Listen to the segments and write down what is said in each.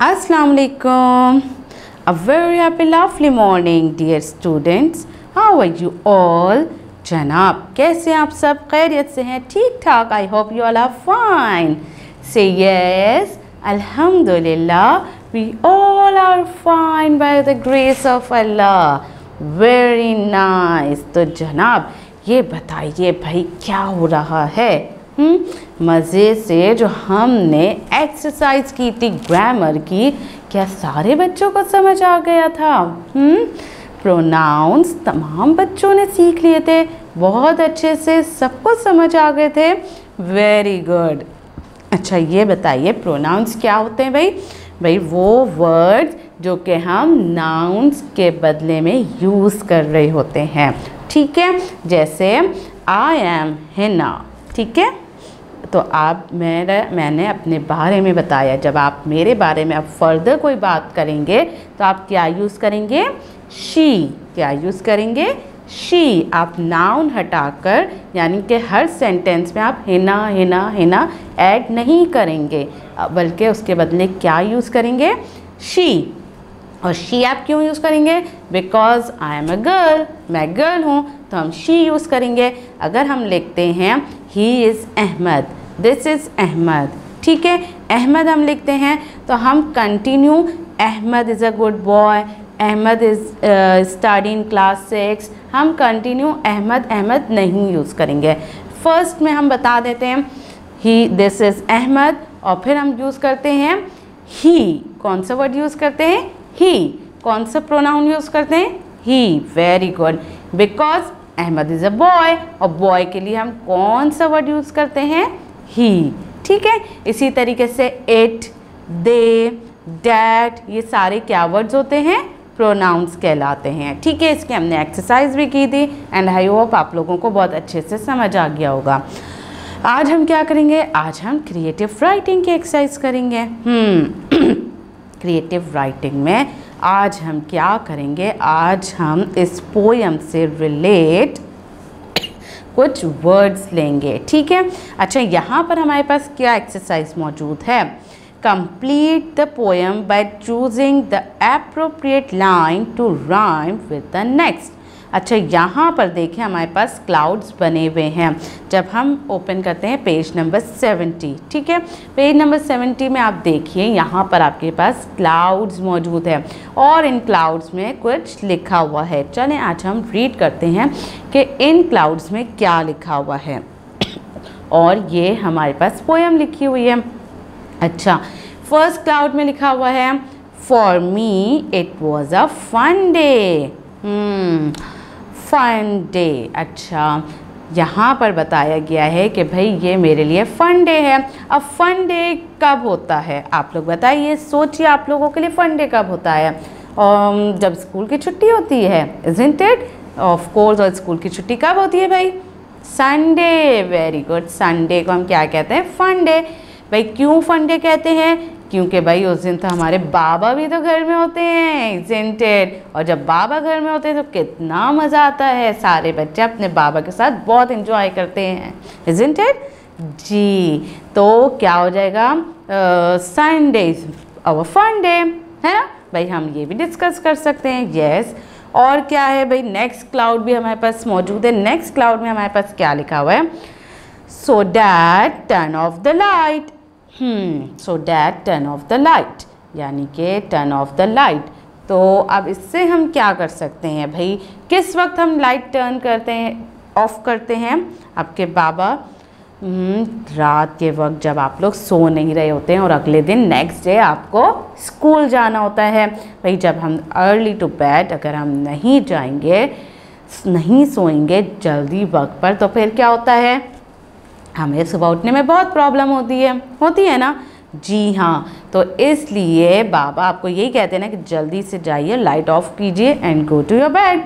Assalamu alaikum. A very happy, lovely morning, dear students. How are you all? जनाब, कैसे आप सब खैरियत से हैं ठीक ठाक I hope you all are fine से यस अल्हम्दुलिल्लाह we all are fine by the grace of Allah very nice तो जनाब, ये बताइए भाई, क्या हो रहा है मज़े से जो हमने एक्सरसाइज की थी ग्रामर की, क्या सारे बच्चों को समझ आ गया था? हम्म प्रोनाउंस तमाम बच्चों ने सीख लिए थे। बहुत अच्छे से सबको समझ आ गए थे। वेरी गुड अच्छा ये बताइए प्रोनाउंस क्या होते हैं भाई? भाई, वो वर्ड्स जो कि हम नाउन्स के बदले में यूज़ कर रहे होते हैं। ठीक है? जैसे आई एम हिना ठीक है? तो आप मेरा, मैंने अपने बारे में बताया। जब आप मेरे बारे में अब फर्दर कोई बात करेंगे तो आप क्या यूज़ करेंगे? शी। क्या यूज़ करेंगे? शी। आप नाउन हटाकर, यानी कि हर सेंटेंस में आप हिना हिना हिना ऐड नहीं करेंगे। बल्कि उसके बदले क्या यूज़ करेंगे? शी। और शी आप क्यों यूज़ करेंगे? Because I am a girl मैं गर्ल हूँ तो हम शी यूज़ करेंगे। अगर हम लिखते हैं he is Ahmad this is Ahmad ठीक है? अहमद हम लिखते हैं तो हम continue Ahmad is a good boy Ahmad is study in class six हम कंटिन्यू अहमद अहमद नहीं यूज़ करेंगे. फ़र्स्ट में हम बता देते हैं ही दिस इज़ अहमद और फिर हम यूज़ करते हैं ही कौन सा वर्ड यूज़ करते हैं? ही कौन सा प्रोनाउन यूज़ करते हैं? He very good because Ahmad is a boy और बॉय के लिए हम कौन सा वर्ड यूज़ करते हैं? ही। ठीक है? इसी तरीके से इट दे डैट ये सारे क्या वर्ड्स होते हैं? प्रोनाउंस कहलाते हैं। ठीक है, इसकी हमने एक्सरसाइज भी की थी एंड आई होप आप लोगों को बहुत अच्छे से समझ आ गया होगा। आज हम क्या करेंगे? आज हम क्रिएटिव राइटिंग की एक्सरसाइज करेंगे। हम्म क्रिएटिव राइटिंग में आज हम क्या करेंगे? आज हम इस पोयम से रिलेट कुछ वर्ड्स लेंगे, ठीक है? अच्छा यहाँ पर हमारे पास क्या एक्सरसाइज मौजूद है? Complete the poem by choosing the appropriate line to rhyme with the next अच्छा यहाँ पर देखें हमारे पास क्लाउड्स बने हुए हैं। जब हम ओपन करते हैं पेज नंबर सेवेंटी ठीक है? पेज नंबर सेवेंटी में आप देखिए, यहाँ पर आपके पास क्लाउड्स मौजूद है और इन क्लाउड्स में कुछ लिखा हुआ है। चलें, आज हम रीड करते हैं कि इन क्लाउड्स में क्या लिखा हुआ है। और ये हमारे पास पोएम लिखी हुई है। अच्छा फ़र्स्ट क्लाउड में लिखा हुआ है for me it was a fun day fun day अच्छा यहाँ पर बताया गया है कि भाई ये मेरे लिए फ़न डे है। अब फ़न डे कब होता है? आप लोग बताइए सोचिए आप लोगों के लिए फ़न डे कब होता है? Um, जब स्कूल की छुट्टी होती है इजेंट इट ऑफ़ कोर्स और स्कूल की छुट्टी कब होती है भाई? संडे वेरी गुड संडे को हम क्या कहते हैं? फन डे भाई क्यों फन डे कहते हैं? क्योंकि भाई उस दिन तो हमारे बाबा भी तो घर में होते हैं इजेंटेड और जब बाबा घर में होते हैं तो कितना मज़ा आता है। सारे बच्चे अपने बाबा के साथ बहुत इंजॉय करते हैं। इजेंटेड जी तो क्या हो जाएगा? संडे और फन डे है ना? भाई हम ये भी डिस्कस कर सकते हैं यस और क्या है भाई? नेक्स्ट क्लाउड भी हमारे पास मौजूद है। नेक्स्ट क्लाउड में हमारे पास क्या लिखा हुआ है? So that turn off the light so that turn off the light यानी कि टर्न ऑफ़ द लाइट तो अब इससे हम क्या कर सकते हैं भाई? किस वक्त हम लाइट टर्न करते हैं ऑफ़ करते हैं? आपके बाबा रात के वक्त जब आप लोग सो नहीं रहे होते हैं और अगले दिन नेक्स्ट डे आपको स्कूल जाना होता है। भाई, जब हम अर्ली टू बेड अगर हम नहीं जाएँगे, नहीं सोएँगे जल्दी वक्त पर तो फिर क्या होता है? हमें सुबह उठने में बहुत प्रॉब्लम होती है। होती है ना? जी हाँ तो इसलिए बाबा आपको यही कहते हैं ना कि जल्दी से जाइए लाइट ऑफ़ कीजिए and go to your bed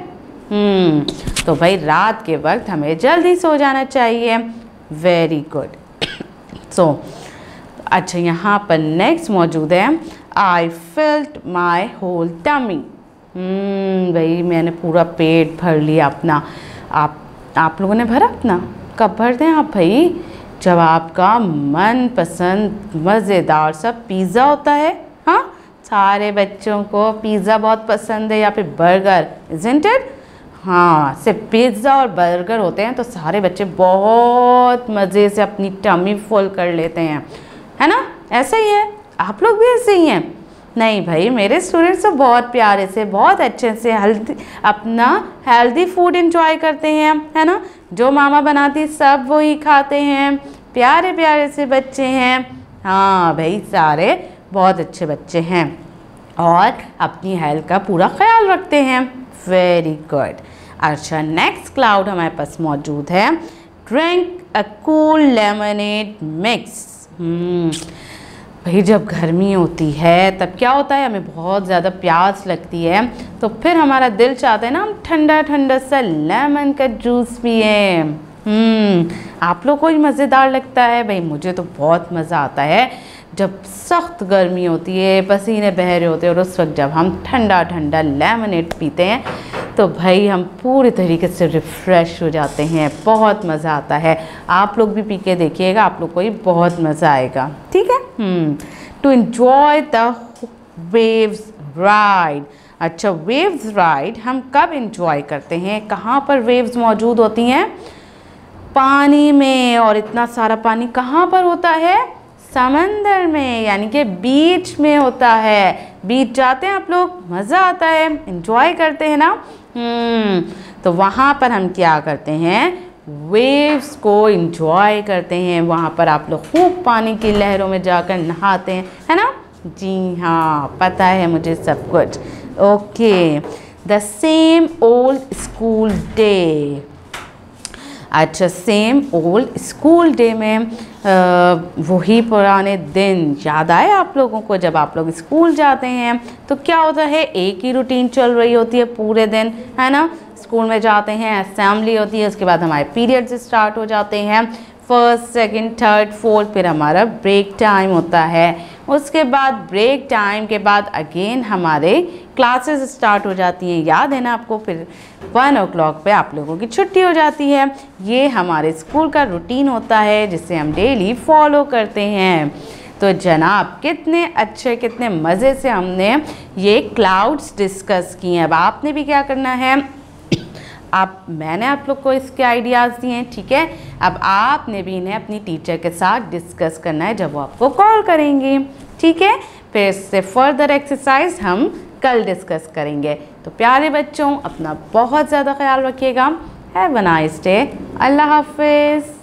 तो भाई रात के वक्त हमें जल्दी सो जाना चाहिए। वेरी गुड सो अच्छा यहाँ पर नेक्स्ट मौजूद है। आई फिल्ट माई होल टमी भाई मैंने पूरा पेट भर लिया अपना। आप आप लोगों ने भरा अपना? कब भर दें आप भाई। जब आपका मन पसंद मज़ेदार सा पिज़्ज़ा होता है हाँ? सारे बच्चों को पिज़्ज़ा बहुत पसंद है, या फिर बर्गर इजेंट हाँ सिर्फ़ पिज़्ज़ा और बर्गर होते हैं तो सारे बच्चे बहुत मज़े से अपनी टमी फुल कर लेते हैं। है ना? ऐसा ही है। आप लोग भी ऐसे ही हैं। नहीं भाई, मेरे स्टूडेंट्स तो बहुत प्यारे से, बहुत अच्छे से हेल्दी अपना हेल्दी फ़ूड इंजॉय करते हैं, है ना? जो मामा बनाती सब वही खाते हैं। प्यारे प्यारे से बच्चे हैं। हाँ भाई, सारे बहुत अच्छे बच्चे हैं और अपनी हेल्थ का पूरा ख्याल रखते हैं। वेरी गुड अच्छा नेक्स्ट क्लाउड हमारे पास मौजूद है। Drink a cool lemonade mix भाई जब गर्मी होती है, तब क्या होता है, हमें बहुत ज़्यादा प्यास लगती है तो फिर हमारा दिल चाहता है ना, हम ठंडा ठंडा सा लेमन का जूस पिए। हम्म आप लोग को ही मज़ेदार लगता है, भाई मुझे तो बहुत मज़ा आता है। जब सख्त गर्मी होती है, पसीने बह रहे होते हैं, और उस वक्त जब हम ठंडा ठंडा लेमनेट पीते हैं तो भाई हम पूरी तरीके से रिफ़्रेश हो जाते हैं, बहुत मज़ा आता है। आप लोग भी पी के देखिएगा, आप लोग को ही बहुत मज़ा आएगा। ठीक है? To enjoy the waves ride अच्छा वेव्स राइड हम कब इंजॉय करते हैं? कहाँ पर वेव्स मौजूद होती हैं? पानी में। और इतना सारा पानी कहाँ पर होता है? समंदर में, यानी कि बीच में होता है। बीच जाते हैं आप लोग, मज़ा आता है। इंजॉय करते हैं ना? हम्म तो वहाँ पर हम क्या करते हैं? वेव्स को इंजॉय करते हैं। वहाँ पर आप लोग खूब पानी की लहरों में जाकर नहाते हैं, है ना? जी हाँ पता है मुझे सब कुछ। Okay the same old school day अच्छा सेम ओल्ड स्कूल डे में वही पुराने दिन याद आए आप लोगों को? जब आप लोग स्कूल जाते हैं तो क्या होता है? एक ही रूटीन चल रही होती है पूरे दिन, है ना? स्कूल में जाते हैं असेंबली होती है, उसके बाद हमारे पीरियड्स स्टार्ट हो जाते हैं। फ़र्स्ट सेकंड थर्ड फोर्थ फिर हमारा ब्रेक टाइम होता है। उसके बाद ब्रेक टाइम के बाद अगेन हमारे क्लासेस स्टार्ट हो जाती हैं। याद है ना आपको? फिर वन ओ क्लॉक पर आप लोगों की छुट्टी हो जाती है। ये हमारे स्कूल का रूटीन होता है, जिसे हम डेली फॉलो करते हैं। तो जनाब, कितने अच्छे, कितने मज़े से हमने ये क्लाउड्स डिस्कस किए हैं। अब आपने भी क्या करना है? आप, मैंने आप लोग को इसके आइडियाज़ दिए हैं, ठीक है? अब आपने भी इन्हें अपनी टीचर के साथ डिस्कस करना है जब वो आपको कॉल करेंगे, ठीक है? फिर इससे फर्दर एक्सरसाइज हम कल डिस्कस करेंगे। तो प्यारे बच्चों, अपना बहुत ज़्यादा ख्याल रखिएगा। हैव अ नाइस डे अल्लाह हाफिज़.